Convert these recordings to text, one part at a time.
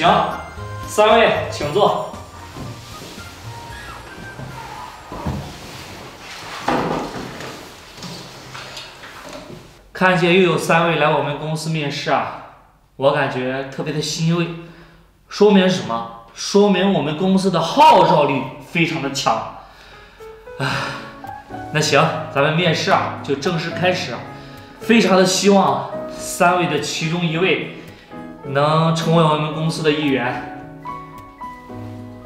行，三位请坐。看见又有三位来我们公司面试啊，我感觉特别的欣慰，说明什么？说明我们公司的号召力非常的强。唉，那行，咱们面试啊就正式开始，非常的希望三位的其中一位能成为我们公司的一员。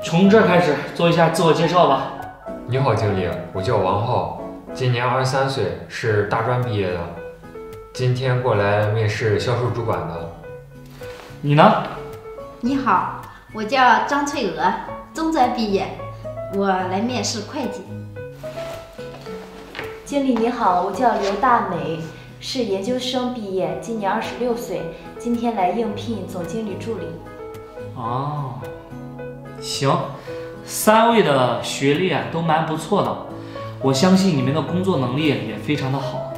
从这开始做一下自我介绍吧。你好，经理，我叫王浩，今年二十三岁，是大专毕业的，今天过来面试销售主管的。你呢？你好，我叫张翠娥，中专毕业，我来面试会计。经理你好，我叫刘大美，是研究生毕业，今年二十六岁，今天来应聘总经理助理。哦，行，三位的学历啊都蛮不错的，我相信你们的工作能力也非常的好。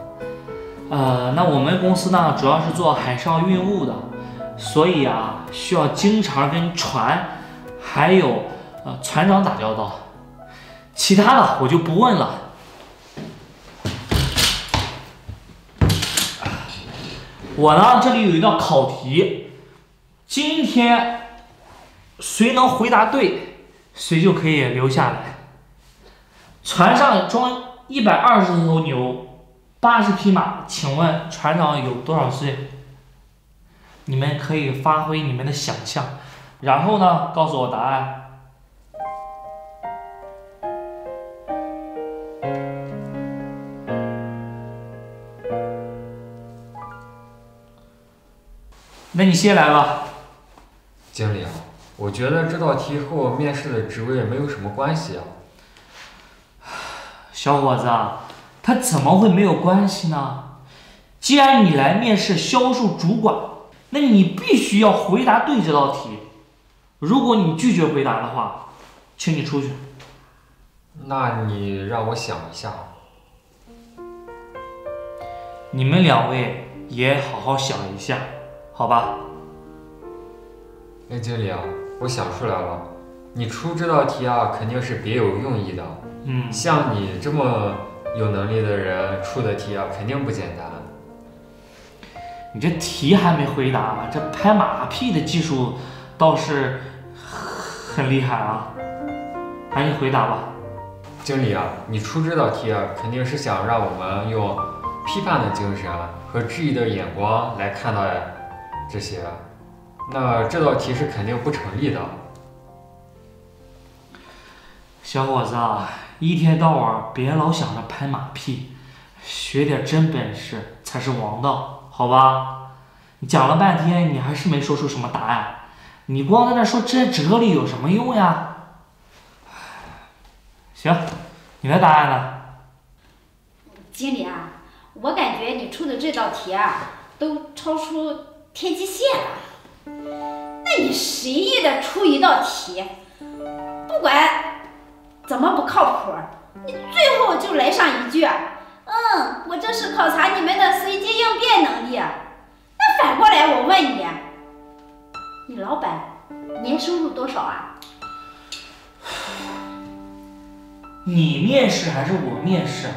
呃，那我们公司呢主要是做海上运务的，所以啊需要经常跟船还有呃船长打交道。其他的我就不问了。我呢这里有一道考题，今天谁能回答对，谁就可以留下来。船上装一百二十头牛，八十匹马，请问船长有多少岁？你们可以发挥你们的想象，然后呢，告诉我答案。那你先来吧。经理啊，我觉得这道题和我面试的职位没有什么关系啊。小伙子啊，他怎么会没有关系呢？既然你来面试销售主管，那你必须要回答对这道题。如果你拒绝回答的话，请你出去。那你让我想一下。你们两位也好好想一下，好吧？哎，经理啊，我想出来了，你出这道题啊，肯定是别有用意的。嗯，像你这么有能力的人出的题啊，肯定不简单。你这题还没回答，这拍马屁的技术倒是很厉害啊！赶紧回答吧。经理啊，你出这道题啊，肯定是想让我们用批判的精神和质疑的眼光来看待这些，那这道题是肯定不成立的。小伙子啊，一天到晚别老想着拍马屁，学点真本事才是王道，好吧？你讲了半天，你还是没说出什么答案，你光在那说这哲理有什么用呀？行，你的答案呢？经理啊，我感觉你出的这道题啊，都超出天际线了。那你随意的出一道题，不管怎么不靠谱，你最后就来上一句，嗯，我这是考察你们的随机应变能力。那反过来我问你，你老板年收入多少啊？你面试还是我面试？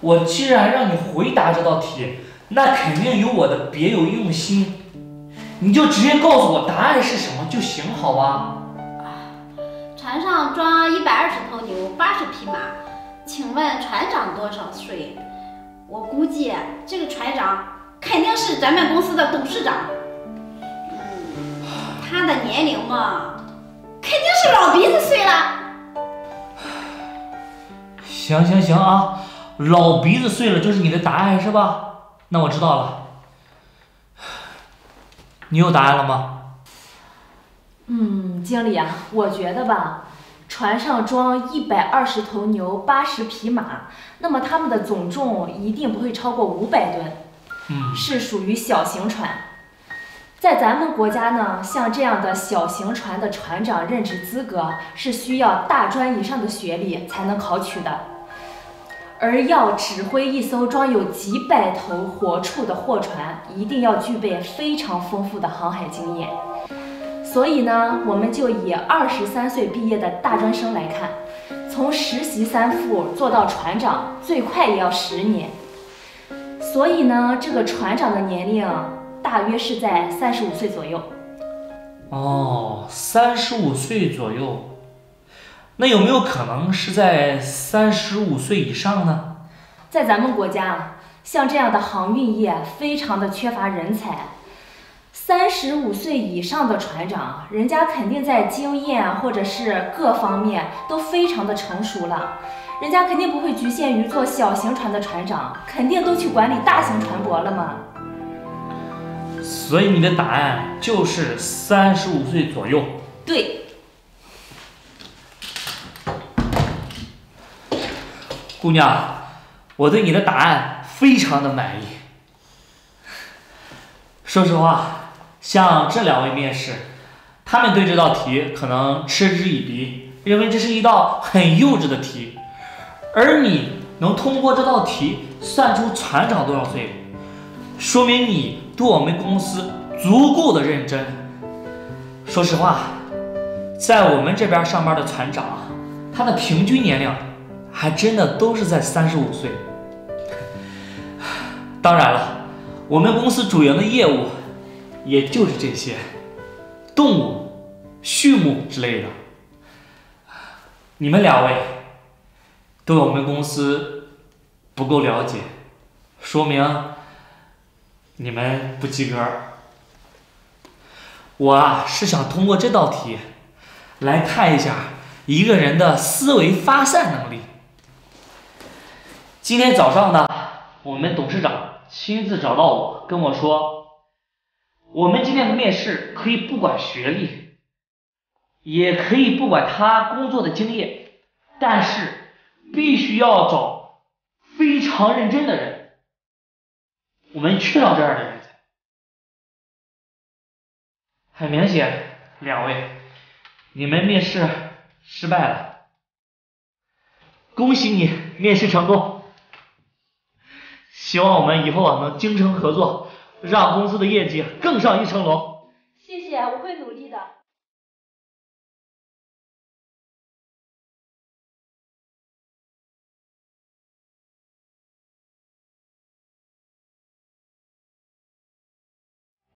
我既然让你回答这道题，那肯定有我的别有用心。你就直接告诉我答案是什么就行，好吧？船上装一百二十头牛，八十匹马，请问船长多少岁？我估计这个船长肯定是咱们公司的董事长。嗯，他的年龄嘛，肯定是老鼻子岁了。行行行啊，老鼻子碎了就是你的答案是吧？那我知道了。你有答案了吗？嗯，经理啊，我觉得吧，船上装一百二十头牛，八十匹马，那么它们的总重一定不会超过五百吨，嗯，是属于小型船。在咱们国家呢，像这样的小型船的船长任职资格是需要大专以上的学历才能考取的。而要指挥一艘装有几百头活畜的货船，一定要具备非常丰富的航海经验。所以呢，我们就以二十三岁毕业的大专生来看，从实习三副做到船长，最快也要十年。所以呢，这个船长的年龄大约是在三十五岁左右。哦，三十五岁左右，那有没有可能是在三十五岁以上呢？在咱们国家啊，像这样的航运业非常的缺乏人才。三十五岁以上的船长，人家肯定在经验或者是各方面都非常的成熟了，人家肯定不会局限于做小型船的船长，肯定都去管理大型船舶了嘛。所以你的答案就是三十五岁左右。对，姑娘，我对你的答案非常的满意。说实话，像这两位面试，他们对这道题可能嗤之以鼻，认为这是一道很幼稚的题，而你能通过这道题算出船长多少岁，说明你对我们公司足够的认真。说实话，在我们这边上班的船长，他的平均年龄还真的都是在三十五岁。当然了，我们公司主营的业务也就是这些，动物、畜牧之类的。你们两位对我们公司不够了解，说明你们不及格。我啊是想通过这道题来看一下一个人的思维发散能力。今天早上呢，我们董事长亲自找到我，跟我说，我们今天的面试可以不管学历，也可以不管他工作的经验，但是必须要找非常认真的人。我们缺少这样的人才。很明显，两位，你们面试失败了。恭喜你面试成功。希望我们以后啊能精诚合作，让公司的业绩更上一层楼。谢谢，我会努力的。